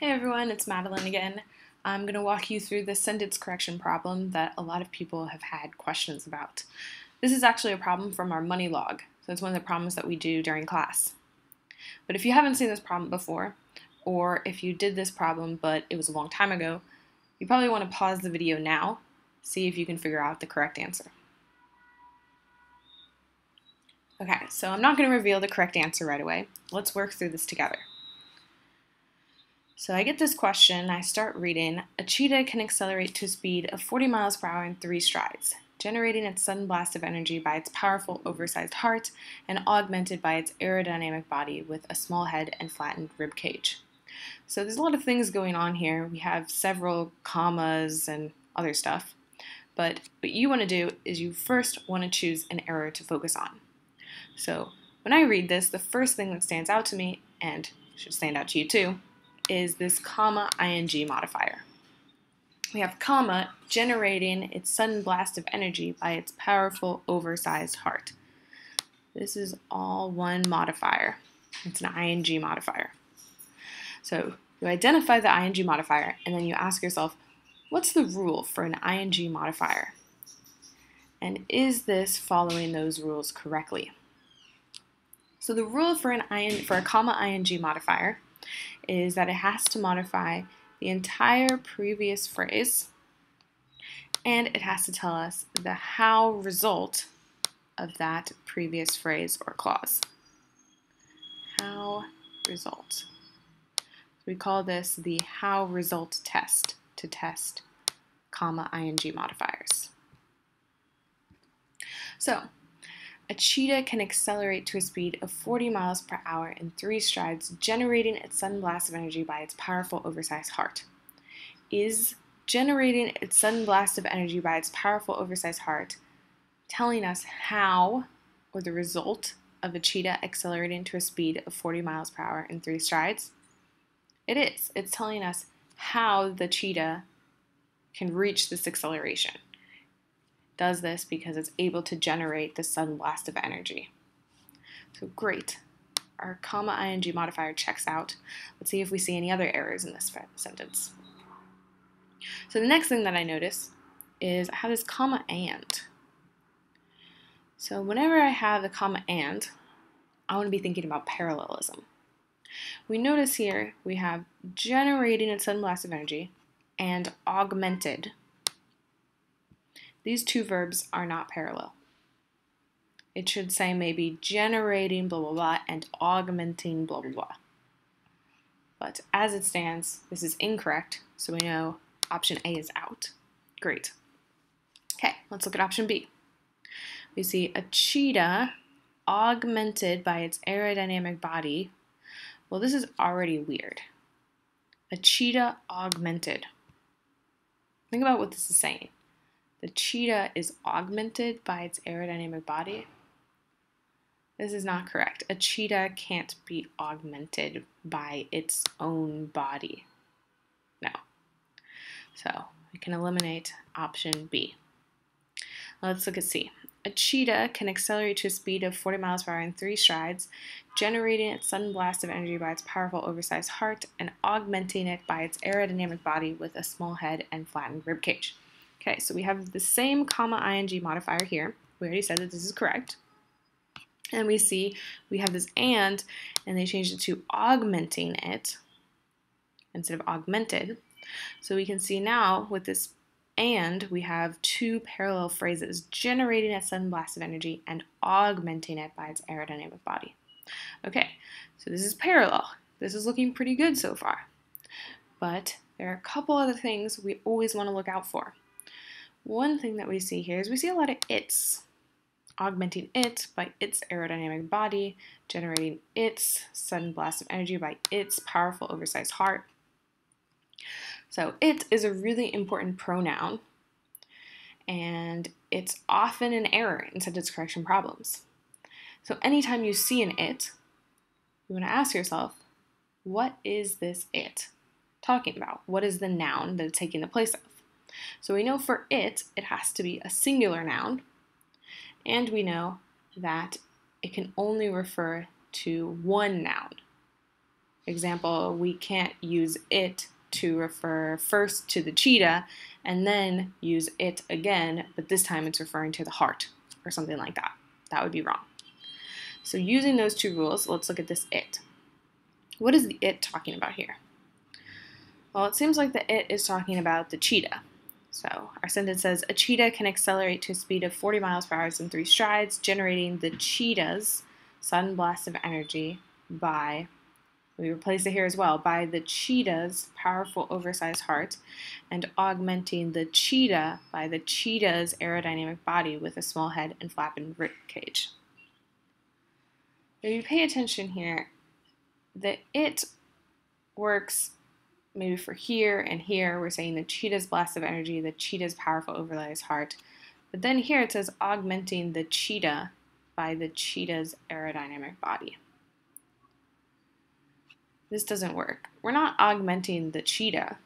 Hey everyone, it's Madeleine again. I'm going to walk you through the sentence correction problem that a lot of people have had questions about. This is actually a problem from our money log, so it's one of the problems that we do during class. But if you haven't seen this problem before, or if you did this problem but it was a long time ago, you probably want to pause the video now, see if you can figure out the correct answer. Okay, so I'm not going to reveal the correct answer right away. Let's work through this together. So I get this question, I start reading. A cheetah can accelerate to a speed of 40 miles per hour in three strides, generating its sudden blast of energy by its powerful, oversized heart and augmented by its aerodynamic body with a small head and flattened rib cage. So there's a lot of things going on here. We have several commas and other stuff. But what you want to do is you first want to choose an error to focus on. So when I read this, the first thing that stands out to me, and should stand out to you too, is this comma ing modifier. We have comma generating its sudden blast of energy by its powerful oversized heart. This is all one modifier. It's an ing modifier. So you identify the ing modifier and then you ask yourself, what's the rule for an ing modifier? And is this following those rules correctly? So the rule for an for a comma ing modifier is that it has to modify the entire previous phrase and it has to tell us the how result of that previous phrase or clause. How result. we call this the how result test to test comma ing modifiers. So a cheetah can accelerate to a speed of 40 miles per hour in three strides, generating its sudden blast of energy by its powerful, oversized heart. Is generating its sudden blast of energy by its powerful, oversized heart telling us how, or the result, of a cheetah accelerating to a speed of 40 miles per hour in three strides? It is. It's telling us how the cheetah can reach this acceleration does this because it's able to generate the sudden blast of energy. So great. Our comma ing modifier checks out. Let's see if we see any other errors in this sentence. So the next thing that I notice is I have this comma and. So whenever I have the comma and, I want to be thinking about parallelism. We notice here we have generating a sudden blast of energy and augmented these two verbs are not parallel. It should say maybe generating blah blah blah and augmenting blah blah blah. But as it stands, this is incorrect, so we know option A is out. Great. Okay, let's look at option B. We see a cheetah augmented by its aerodynamic body. Well, this is already weird. A cheetah augmented. Think about what this is saying. The cheetah is augmented by its aerodynamic body. This is not correct. A cheetah can't be augmented by its own body. No. So we can eliminate option B. Let's look at C. A cheetah can accelerate to a speed of 40 miles per hour in three strides, generating its sudden blast of energy by its powerful oversized heart and augmenting it by its aerodynamic body with a small head and flattened rib cage. Okay, so we have the same comma ing modifier here. We already said that this is correct. And we see we have this and, and they changed it to augmenting it instead of augmented. So we can see now with this and, we have two parallel phrases, generating a sudden blast of energy and augmenting it by its aerodynamic body. Okay, so this is parallel. This is looking pretty good so far. But there are a couple other things we always want to look out for. One thing that we see here is we see a lot of its, augmenting it by its aerodynamic body, generating its sudden blast of energy by its powerful oversized heart. So it is a really important pronoun and it's often an error in sentence correction problems. So anytime you see an it, you want to ask yourself, what is this it talking about? What is the noun that it's taking the place of? So we know for it, it has to be a singular noun, and we know that it can only refer to one noun. example, we can't use it to refer first to the cheetah and then use it again, but this time it's referring to the heart or something like that. That would be wrong. So using those two rules, let's look at this it. What is the it talking about here? Well, it seems like the it is talking about the cheetah. So our sentence says, a cheetah can accelerate to a speed of 40 miles per hour in three strides, generating the cheetah's sudden blast of energy by we replace it here as well by the cheetah's powerful oversized heart and augmenting the cheetah by the cheetah's aerodynamic body with a small head and flapping rib cage. If you pay attention here, the it works maybe for here and here. We're saying the cheetah's blast of energy, the cheetah's powerful oversized heart. But then here it says augmenting the cheetah by the cheetah's aerodynamic body. This doesn't work. We're not augmenting the cheetah.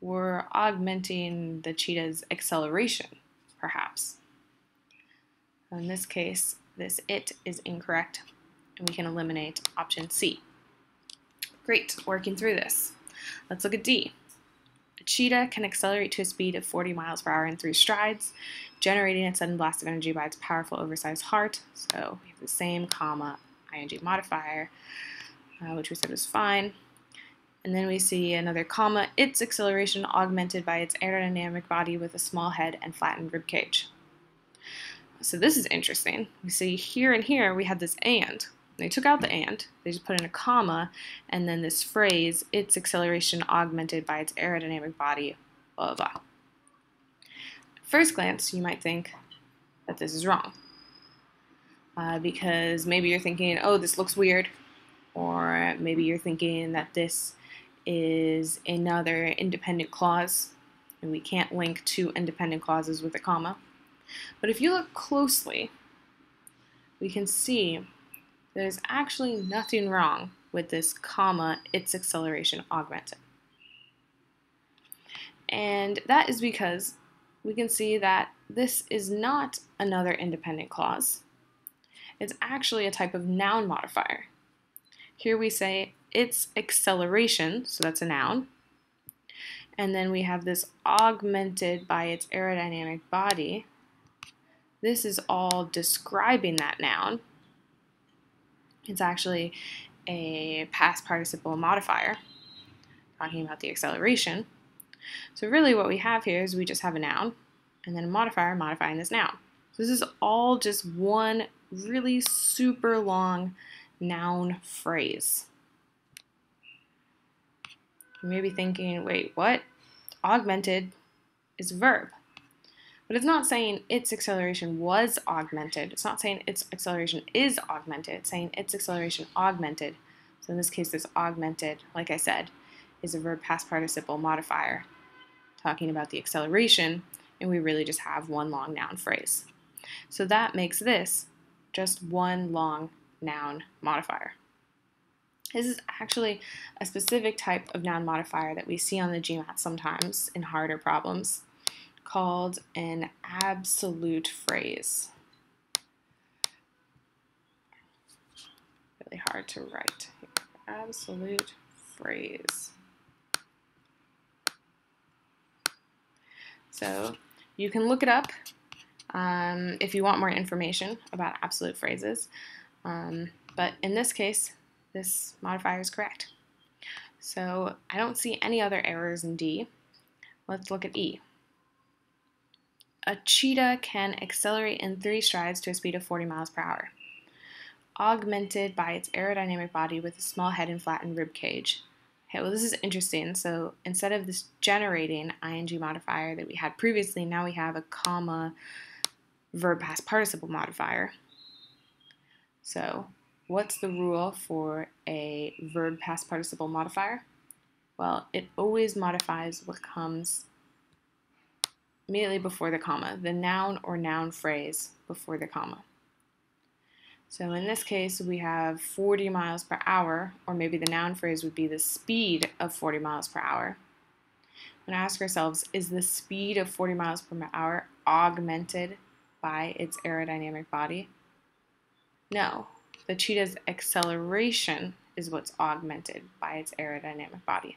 We're augmenting the cheetah's acceleration, perhaps. In this case, this it is incorrect, and we can eliminate option C. Great, working through this. Let's look at D. A cheetah can accelerate to a speed of 40 miles per hour in three strides, generating a sudden blast of energy by its powerful oversized heart. So we have the same comma ing modifier uh, which we said was fine. And then we see another comma, its acceleration augmented by its aerodynamic body with a small head and flattened rib cage. So this is interesting. We see here and here we had this and. They took out the and, they just put in a comma, and then this phrase, its acceleration augmented by its aerodynamic body, blah, blah, blah. First glance, you might think that this is wrong. Uh, because maybe you're thinking, oh, this looks weird or maybe you're thinking that this is another independent clause and we can't link two independent clauses with a comma. But if you look closely, we can see there's actually nothing wrong with this comma, its acceleration augmented. And that is because we can see that this is not another independent clause. It's actually a type of noun modifier. Here we say its acceleration, so that's a noun. And then we have this augmented by its aerodynamic body. This is all describing that noun. It's actually a past participle modifier, talking about the acceleration. So really what we have here is we just have a noun and then a modifier modifying this noun. So this is all just one really super long noun phrase. You may be thinking, wait, what? Augmented is a verb. But it's not saying its acceleration was augmented. It's not saying its acceleration is augmented. It's saying its acceleration augmented. So in this case, this augmented, like I said, is a verb past participle modifier talking about the acceleration, and we really just have one long noun phrase. So that makes this just one long noun modifier. This is actually a specific type of noun modifier that we see on the GMAT sometimes in harder problems called an absolute phrase. Really hard to write. Absolute phrase. So you can look it up um, if you want more information about absolute phrases. Um, but in this case, this modifier is correct. So I don't see any other errors in D. Let's look at E. A cheetah can accelerate in three strides to a speed of 40 miles per hour, augmented by its aerodynamic body with a small head and flattened rib cage. Okay, well this is interesting. So instead of this generating ing modifier that we had previously, now we have a comma verb past participle modifier. So what's the rule for a verb past participle modifier? Well, it always modifies what comes immediately before the comma, the noun or noun phrase before the comma. So in this case, we have 40 miles per hour, or maybe the noun phrase would be the speed of 40 miles per hour. And ask ourselves, is the speed of 40 miles per hour augmented by its aerodynamic body? No, the cheetah's acceleration is what's augmented by its aerodynamic body,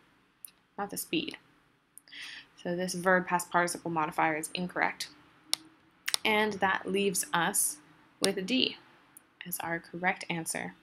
not the speed. So this verb past participle modifier is incorrect. And that leaves us with D as our correct answer